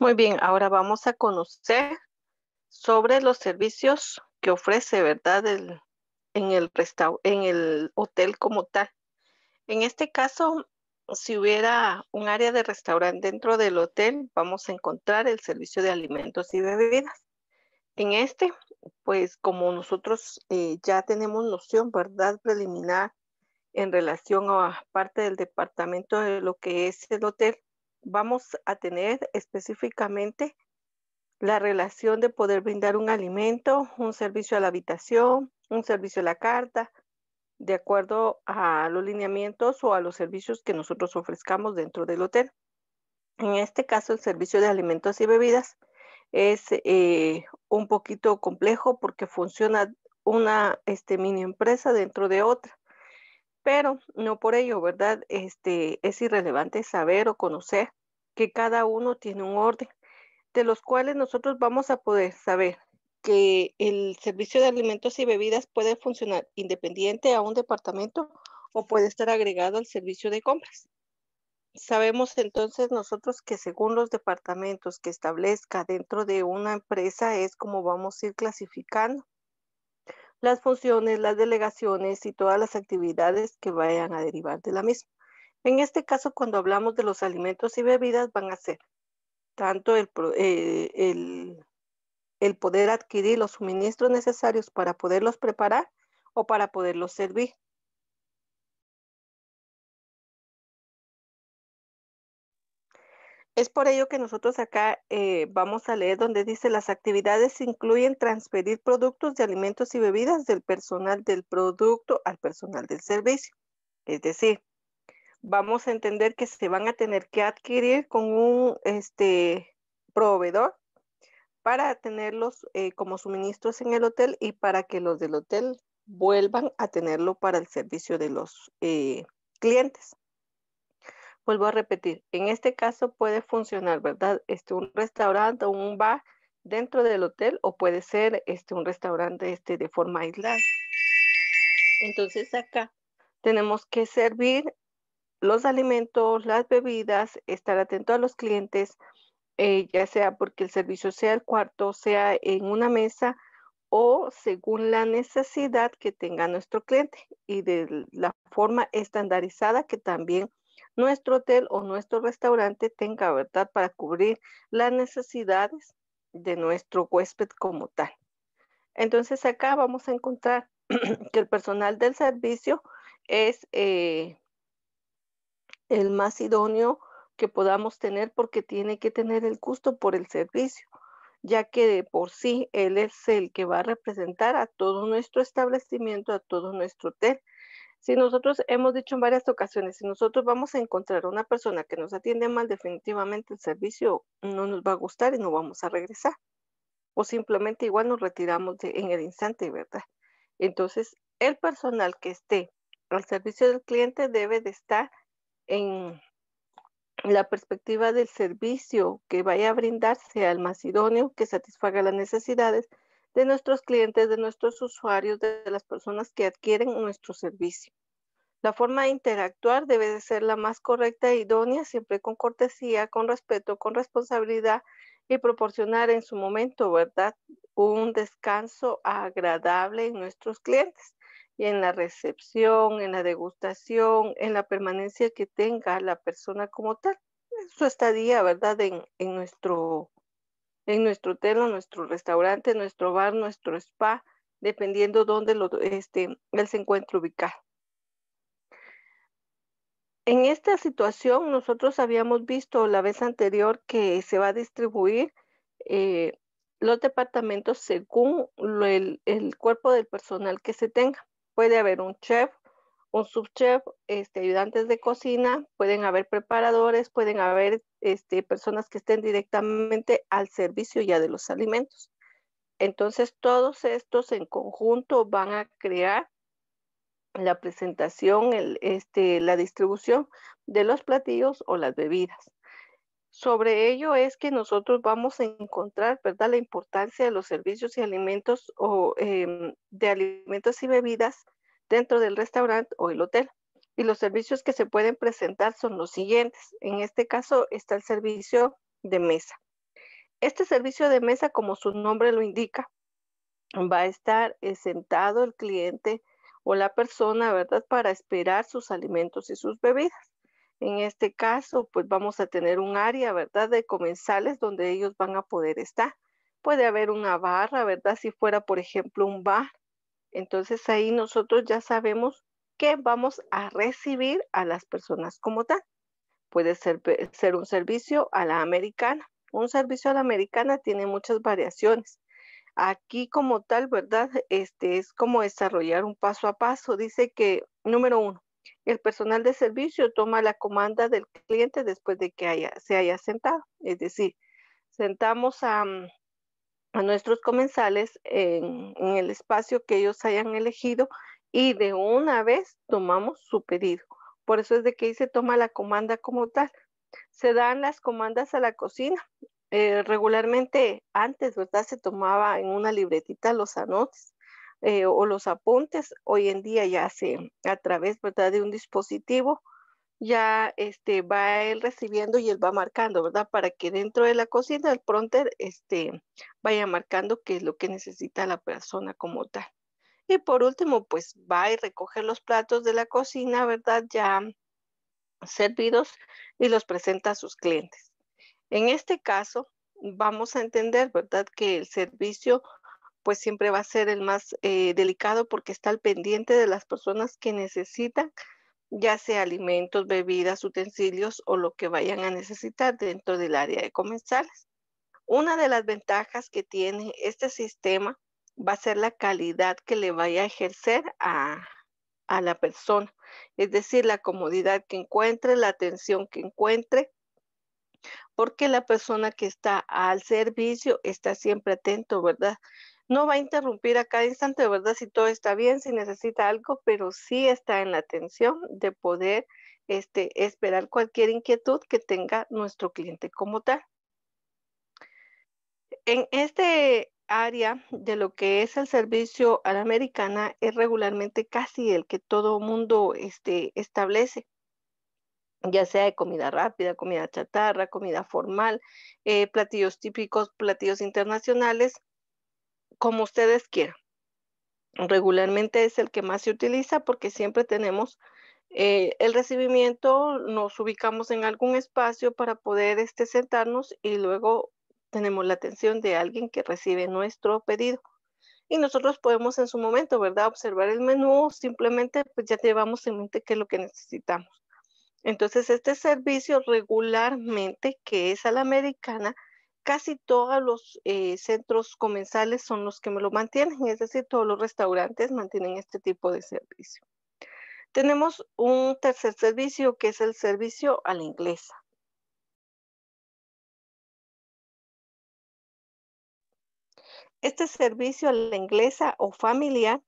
Muy bien, ahora vamos a conocer sobre los servicios que ofrece, ¿verdad? El, en, el en el hotel como tal. En este caso, si hubiera un área de restaurante dentro del hotel, vamos a encontrar el servicio de alimentos y bebidas. En este, pues como nosotros eh, ya tenemos noción, ¿verdad? Preliminar en relación a parte del departamento de lo que es el hotel, vamos a tener específicamente la relación de poder brindar un alimento, un servicio a la habitación, un servicio a la carta, de acuerdo a los lineamientos o a los servicios que nosotros ofrezcamos dentro del hotel. En este caso, el servicio de alimentos y bebidas es eh, un poquito complejo porque funciona una este, mini empresa dentro de otra. Pero no por ello, ¿verdad? Este, es irrelevante saber o conocer que cada uno tiene un orden, de los cuales nosotros vamos a poder saber que el servicio de alimentos y bebidas puede funcionar independiente a un departamento o puede estar agregado al servicio de compras. Sabemos entonces nosotros que según los departamentos que establezca dentro de una empresa es como vamos a ir clasificando las funciones, las delegaciones y todas las actividades que vayan a derivar de la misma. En este caso, cuando hablamos de los alimentos y bebidas, van a ser tanto el, eh, el, poder adquirir los suministros necesarios para poderlos preparar o para poderlos servir. Es por ello que nosotros acá eh, vamos a leer donde dice las actividades incluyen transferir productos de alimentos y bebidas del personal del producto al personal del servicio. Es decir, vamos a entender que se van a tener que adquirir con un este, proveedor para tenerlos eh, como suministros en el hotel y para que los del hotel vuelvan a tenerlo para el servicio de los eh, clientes. Vuelvo a repetir, en este caso puede funcionar, ¿verdad? Este, un restaurante o un bar dentro del hotel o puede ser este, un restaurante este, de forma aislada. Entonces acá tenemos que servir los alimentos, las bebidas, estar atento a los clientes, eh, ya sea porque el servicio sea el cuarto, sea en una mesa o según la necesidad que tenga nuestro cliente y de la forma estandarizada que también nuestro hotel o nuestro restaurante tenga, ¿verdad? Para cubrir las necesidades de nuestro huésped como tal. Entonces acá vamos a encontrar que el personal del servicio es eh, el más idóneo que podamos tener porque tiene que tener el gusto por el servicio, ya que de por sí él es el que va a representar a todo nuestro establecimiento, a todo nuestro hotel. Si nosotros hemos dicho en varias ocasiones, si nosotros vamos a encontrar una persona que nos atiende mal, definitivamente el servicio no nos va a gustar y no vamos a regresar. O simplemente igual nos retiramos en el instante, ¿verdad? Entonces, el personal que esté al servicio del cliente debe de estar en la perspectiva del servicio que vaya a brindarse al más idóneo que satisfaga las necesidades de nuestros clientes, de nuestros usuarios, de las personas que adquieren nuestro servicio. La forma de interactuar debe de ser la más correcta e idónea, siempre con cortesía, con respeto, con responsabilidad y proporcionar en su momento, ¿verdad? Un descanso agradable en nuestros clientes y en la recepción, en la degustación, en la permanencia que tenga la persona como tal. Su estadía, ¿verdad? En, en nuestro, en nuestro hotel, en nuestro restaurante, nuestro bar, nuestro spa, dependiendo dónde lo, este, él se encuentre ubicado. En esta situación, nosotros habíamos visto la vez anterior que se va a distribuir eh, los departamentos según el, el, cuerpo del personal que se tenga puede haber un chef, un subchef, este, ayudantes de cocina, pueden haber preparadores, pueden haber este, personas que estén directamente al servicio ya de los alimentos. Entonces, todos estos en conjunto van a crear la presentación, este, la distribución de los platillos o las bebidas. Sobre ello es que nosotros vamos a encontrar, la importancia de los servicios y alimentos o em, de alimentos y bebidas dentro del restaurante o el hotel. Y los servicios que se pueden presentar son los siguientes. En este caso está el servicio de mesa. Este servicio de mesa, como su nombre lo indica, va a estar eh, sentado el cliente o la persona, ¿verdad? Para esperar sus alimentos y sus bebidas. En este caso, pues vamos a tener un área, ¿verdad? De comensales donde ellos van a poder estar. Puede haber una barra, ¿verdad? Si fuera, por ejemplo, un bar. Entonces ahí nosotros ya sabemos que vamos a recibir a las personas como tal. Puede ser, ser un servicio a la americana. Un servicio a la americana tiene muchas variaciones. Aquí como tal, ¿verdad? Este es como desarrollar un paso a paso. Dice que, número uno, el personal de servicio toma la comanda del cliente después de que haya, se haya sentado. Es decir, sentamos a, mm, a nuestros comensales en, en el espacio que ellos hayan elegido y de una vez tomamos su pedido. Por eso es de que dice toma la comanda como tal. Se dan las comandas a la cocina. Eh, regularmente antes, ¿verdad? Se tomaba en una libretita los anotes eh, o los apuntes. Hoy en día ya se, a través, ¿verdad? De un dispositivo, ya este, va él recibiendo y él va marcando, ¿verdad? Para que dentro de la cocina el pronter este, vaya marcando qué es lo que necesita la persona como tal. Y por último, pues va y recoge los platos de la cocina, ¿verdad? Ya servidos y los presenta a sus clientes. En este caso, vamos a entender, ¿verdad? Que el servicio pues siempre va a ser el más eh, delicado porque está al pendiente de las personas que necesitan, ya sea alimentos, bebidas, utensilios o lo que vayan a necesitar dentro del área de comensales. Una de las ventajas que tiene este sistema va a ser la calidad que le vaya a ejercer a, la persona, es decir, la comodidad que encuentre, la atención que encuentre, porque la persona que está al servicio está siempre atento, ¿verdad? No va a interrumpir a cada instante, ¿verdad? Si todo está bien, si necesita algo, pero sí está en la atención de poder este, esperar cualquier inquietud que tenga nuestro cliente como tal. En este área de lo que es el servicio a la americana es regularmente casi el que todo mundo este, establece, ya sea de comida rápida, comida chatarra, comida formal, eh, platillos típicos, platillos internacionales, como ustedes quieran. Regularmente es el que más se utiliza porque siempre tenemos eh, el recibimiento, nos ubicamos en algún espacio para poder este, sentarnos y luego tenemos la atención de alguien que recibe nuestro pedido. Y nosotros podemos en su momento, ¿verdad? Observar el menú, simplemente pues ya llevamos en mente qué es lo que necesitamos. Entonces, este servicio regularmente, que es a la americana, casi todos los eh, centros comensales son los que me lo mantienen, es decir, todos los restaurantes mantienen este tipo de servicio. Tenemos un tercer servicio que es el servicio a la inglesa. Este servicio a la inglesa o familiar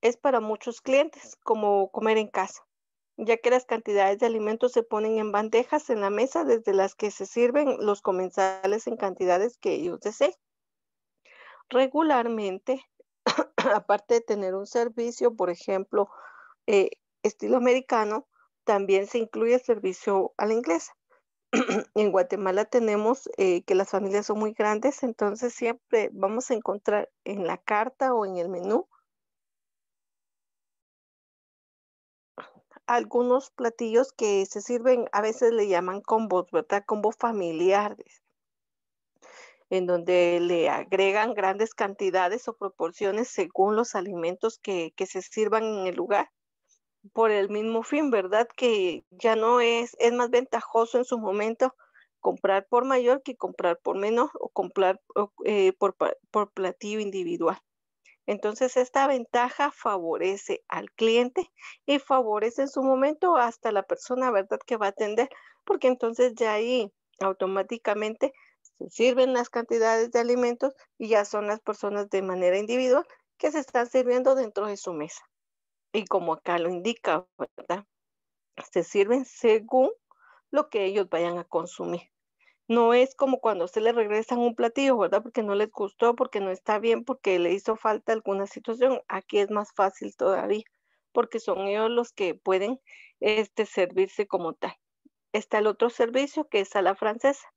es para muchos clientes, como comer en casa, ya que las cantidades de alimentos se ponen en bandejas en la mesa desde las que se sirven los comensales en cantidades que ellos deseen. Regularmente, aparte de tener un servicio, por ejemplo, eh, estilo americano, también se incluye el servicio a la inglesa. en Guatemala tenemos eh, que las familias son muy grandes, entonces siempre vamos a encontrar en la carta o en el menú algunos platillos que se sirven, a veces le llaman combos, ¿verdad? Combo familiares, en donde le agregan grandes cantidades o proporciones según los alimentos que, que se sirvan en el lugar por el mismo fin, ¿verdad? Que ya no es, es más ventajoso en su momento comprar por mayor que comprar por menor o comprar eh, por, por platillo individual. Entonces, esta ventaja favorece al cliente y favorece en su momento hasta la persona, ¿verdad?, que va a atender, porque entonces ya ahí automáticamente se sirven las cantidades de alimentos y ya son las personas de manera individual que se están sirviendo dentro de su mesa y como acá lo indica, ¿verdad? Se sirven según lo que ellos vayan a consumir. No es como cuando se le regresan un platillo, ¿verdad? Porque no les gustó, porque no está bien, porque le hizo falta alguna situación. Aquí es más fácil todavía, porque son ellos los que pueden este, servirse como tal. Está el otro servicio que es a la francesa.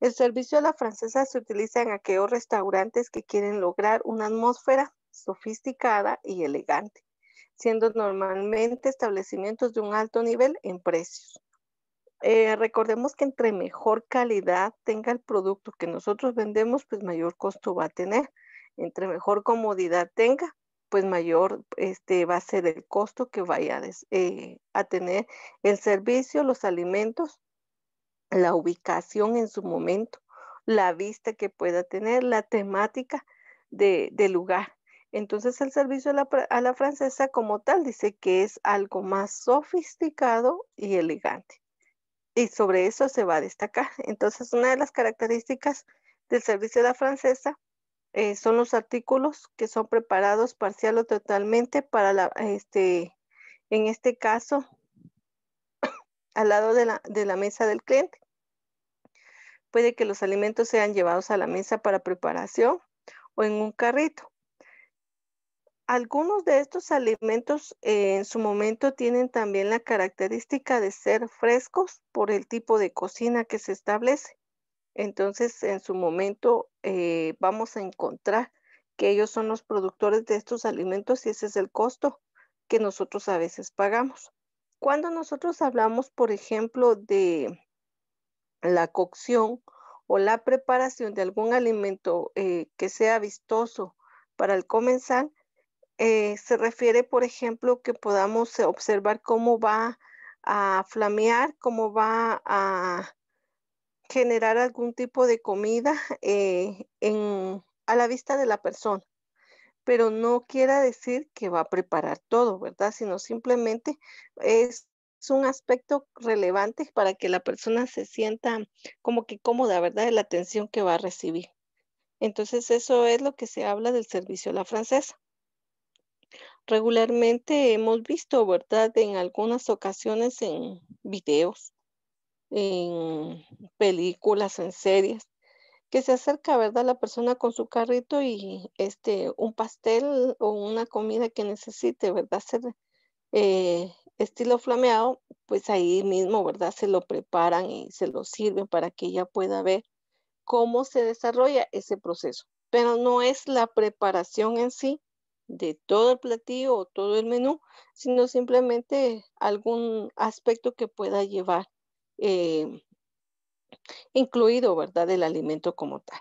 El servicio a la francesa se utiliza en aquellos restaurantes que quieren lograr una atmósfera sofisticada y elegante, siendo normalmente establecimientos de un alto nivel en precios. Eh, recordemos que entre mejor calidad tenga el producto que nosotros vendemos, pues mayor costo va a tener. Entre mejor comodidad tenga, pues mayor este, va a ser el costo que vaya eh, a tener el servicio, los alimentos, la ubicación en su momento, la vista que pueda tener, la temática de, del lugar. Entonces el servicio a la, francesa como tal dice que es algo más sofisticado y elegante. Y sobre eso se va a destacar. Entonces una de las características del servicio a la francesa eh, son los artículos que son preparados parcial o totalmente para la, este, en este caso, al lado de la, de la mesa del cliente. Puede que los alimentos sean llevados a la mesa para preparación o en un carrito. Algunos de estos alimentos eh, en su momento tienen también la característica de ser frescos por el tipo de cocina que se establece. Entonces, en su momento eh, vamos a encontrar que ellos son los productores de estos alimentos y ese es el costo que nosotros a veces pagamos. Cuando nosotros hablamos, por ejemplo, de la cocción o la preparación de algún alimento eh, que sea vistoso para el comensal, eh, se refiere, por ejemplo, que podamos observar cómo va a flamear, cómo va a generar algún tipo de comida eh, a la vista de la persona, pero no quiera decir que va a preparar todo, ¿verdad? Sino simplemente es un aspecto relevante para que la persona se sienta como que cómoda, ¿verdad? De la atención que va a recibir. Entonces, eso es lo que se habla del servicio a la francesa. Regularmente hemos visto, ¿verdad? En algunas ocasiones en videos en películas, en series, que se acerca, ¿verdad? La persona con su carrito y este, un pastel o una comida que necesite, ¿verdad? Ser eh, estilo flameado, pues ahí mismo, ¿verdad? Se lo preparan y se lo sirven para que ella pueda ver cómo se desarrolla ese proceso. Pero no es la preparación en sí de todo el platillo o todo el menú, sino simplemente algún aspecto que pueda llevar eh, incluido, ¿verdad?, el alimento como tal.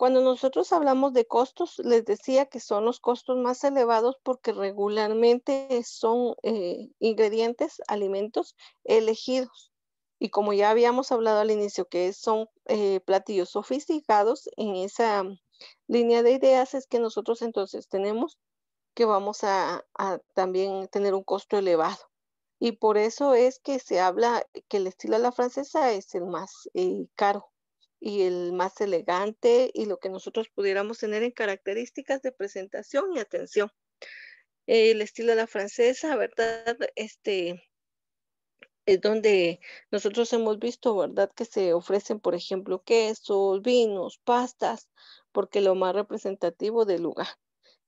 Cuando nosotros hablamos de costos, les decía que son los costos más elevados porque regularmente son eh, ingredientes, alimentos elegidos. Y como ya habíamos hablado al inicio, que son eh, platillos sofisticados, en esa línea de ideas es que nosotros entonces tenemos que vamos a también tener un costo elevado. Y por eso es que se habla que el estilo a la francesa es el más eh, caro y el más elegante y lo que nosotros pudiéramos tener en características de presentación y atención. El estilo a la francesa, ¿verdad? Este es donde nosotros hemos visto, ¿verdad? Que se ofrecen, por ejemplo, quesos, vinos, pastas, porque lo más representativo del lugar.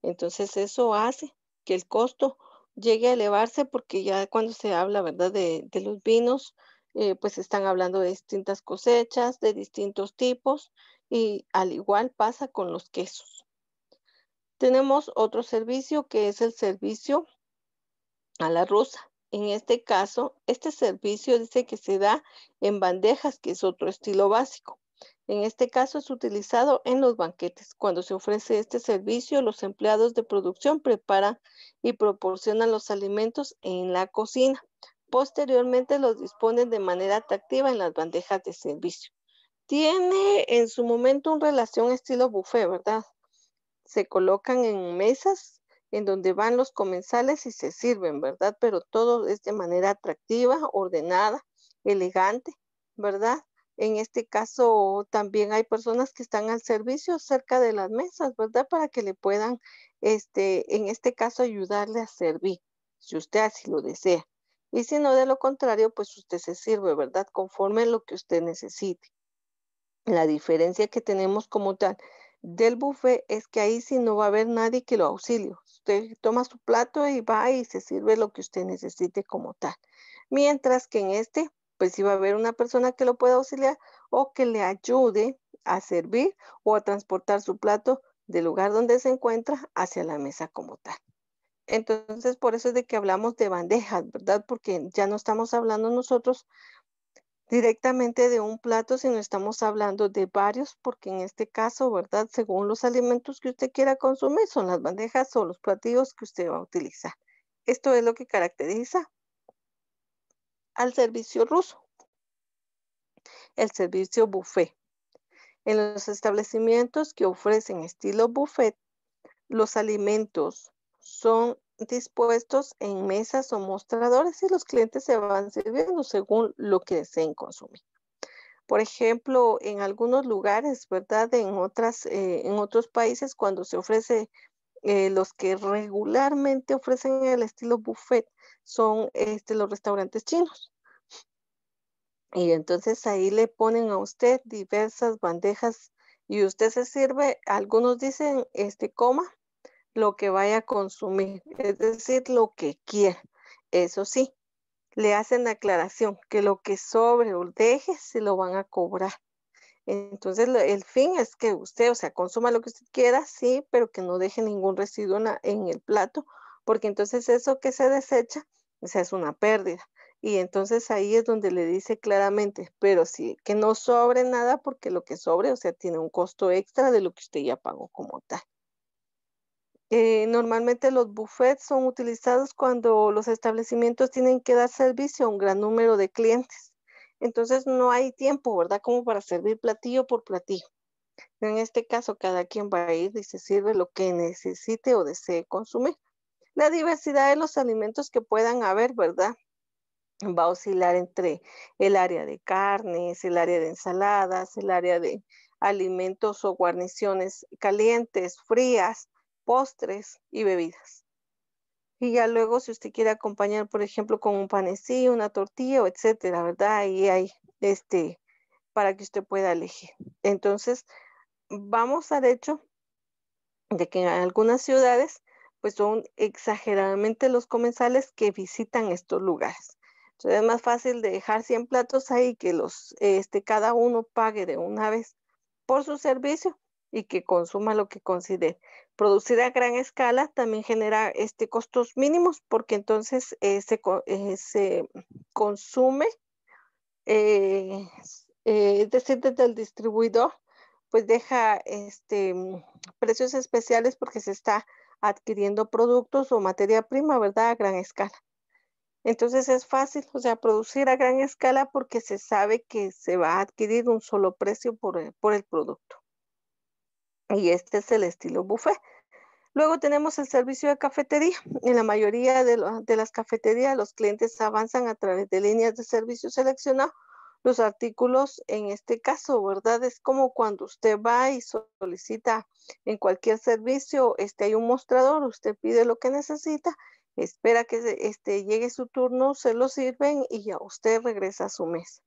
Entonces eso hace que el costo llegue a elevarse porque ya cuando se habla, ¿verdad?, de, los vinos, eh, pues están hablando de distintas cosechas, de distintos tipos y al igual pasa con los quesos. Tenemos otro servicio que es el servicio a la rusa. En este caso, este servicio dice que se da en bandejas, que es otro estilo básico. En este caso es utilizado en los banquetes. Cuando se ofrece este servicio, los empleados de producción preparan y proporcionan los alimentos en la cocina. Posteriormente los disponen de manera atractiva en las bandejas de servicio. Tiene en su momento una relación estilo buffet, ¿verdad? Se colocan en mesas en donde van los comensales y se sirven, ¿verdad? Pero todo es de manera atractiva, ordenada, elegante, ¿verdad? En este caso, también hay personas que están al servicio cerca de las mesas, ¿verdad? Para que le puedan, este, en este caso, ayudarle a servir, si usted así lo desea. Y si no, de lo contrario, pues usted se sirve, ¿verdad? Conforme lo que usted necesite. La diferencia que tenemos como tal del buffet es que ahí sí no va a haber nadie que lo auxilie. Usted toma su plato y va y se sirve lo que usted necesite como tal. Mientras que en este, pues si va a haber una persona que lo pueda auxiliar o que le ayude a servir o a transportar su plato del lugar donde se encuentra hacia la mesa como tal. Entonces, por eso es de que hablamos de bandejas, ¿verdad? Porque ya no estamos hablando nosotros directamente de un plato, sino estamos hablando de varios, porque en este caso, ¿verdad? Según los alimentos que usted quiera consumir, son las bandejas o los platillos que usted va a utilizar. Esto es lo que caracteriza al servicio ruso. El servicio buffet. En los establecimientos que ofrecen estilo buffet, los alimentos son dispuestos en mesas o mostradores y los clientes se van sirviendo según lo que deseen consumir. Por ejemplo, en algunos lugares, ¿verdad? En, otras, eh, en otros países, cuando se ofrece, eh, los que regularmente ofrecen el estilo buffet son este, los restaurantes chinos. Y entonces ahí le ponen a usted diversas bandejas y usted se sirve, algunos dicen, este, coma, lo que vaya a consumir, es decir, lo que quiera. Eso sí, le hacen la aclaración que lo que sobre o deje se lo van a cobrar. Entonces, el fin es que usted, o sea, consuma lo que usted quiera, sí, pero que no deje ningún residuo en, el plato, porque entonces eso que se desecha, o sea, es una pérdida. Y entonces ahí es donde le dice claramente, pero sí, que no sobre nada porque lo que sobre, o sea, tiene un costo extra de lo que usted ya pagó como tal. Eh, normalmente los buffets son utilizados cuando los establecimientos tienen que dar servicio a un gran número de clientes. Entonces no hay tiempo, ¿verdad? Como para servir platillo por platillo. En este caso, cada quien va a ir y se sirve lo que necesite o desee consumir. La diversidad de los alimentos que puedan haber, ¿verdad? Va a oscilar entre el área de carnes, el área de ensaladas, el área de alimentos o guarniciones calientes, frías, postres y bebidas. Y ya luego, si usted quiere acompañar, por ejemplo, con un panecillo, una tortilla, etcétera, ¿verdad? Ahí hay este para que usted pueda elegir. Entonces, vamos al hecho de que en algunas ciudades, pues son exageradamente los comensales que visitan estos lugares. Entonces, es más fácil de dejar 100 platos ahí que los, este, cada uno pague de una vez por su servicio y que consuma lo que considere. Producir a gran escala también genera este, costos mínimos porque entonces eh, se, eh, se, consume, eh, es decir, desde el distribuidor, pues deja este, precios especiales porque se está adquiriendo productos o materia prima, ¿verdad? A gran escala. Entonces es fácil, o sea, producir a gran escala porque se sabe que se va a adquirir un solo precio por, por el producto y este es el estilo buffet. Luego tenemos el servicio de cafetería. En la mayoría de, las cafeterías, los clientes avanzan a través de líneas de servicio seleccionado. Los artículos, en este caso, ¿verdad? Es como cuando usted va y solicita en cualquier servicio, este, hay un mostrador, usted pide lo que necesita, espera que este, llegue su turno, se lo sirven y ya usted regresa a su mesa.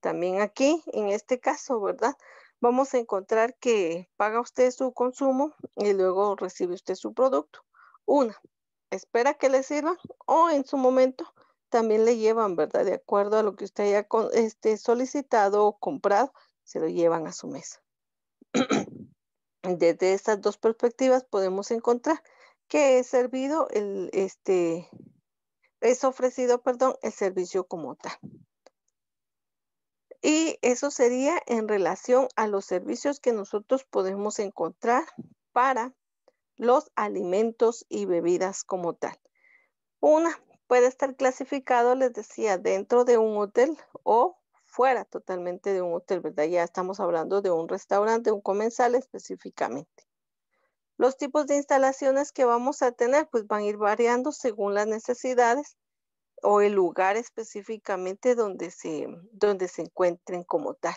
También aquí, en este caso, ¿verdad? Vamos a encontrar que paga usted su consumo y luego recibe usted su producto. Una, espera que le sirva o en su momento también le llevan, ¿verdad? De acuerdo a lo que usted haya este, solicitado o comprado, se lo llevan a su mesa. Desde estas dos perspectivas podemos encontrar que es servido el, este, es ofrecido, perdón, el servicio como tal. Y eso sería en relación a los servicios que nosotros podemos encontrar para los alimentos y bebidas como tal. Una puede estar clasificado, les decía, dentro de un hotel o fuera totalmente de un hotel, ¿verdad? Ya estamos hablando de un restaurante, un comensal específicamente. Los tipos de instalaciones que vamos a tener, pues van a ir variando según las necesidades o el lugar específicamente donde se, donde se encuentren como tal.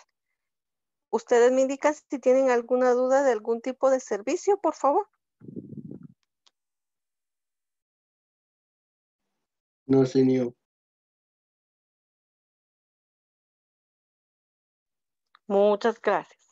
Ustedes me indican si tienen alguna duda de algún tipo de servicio, por favor. No, señor. Muchas gracias.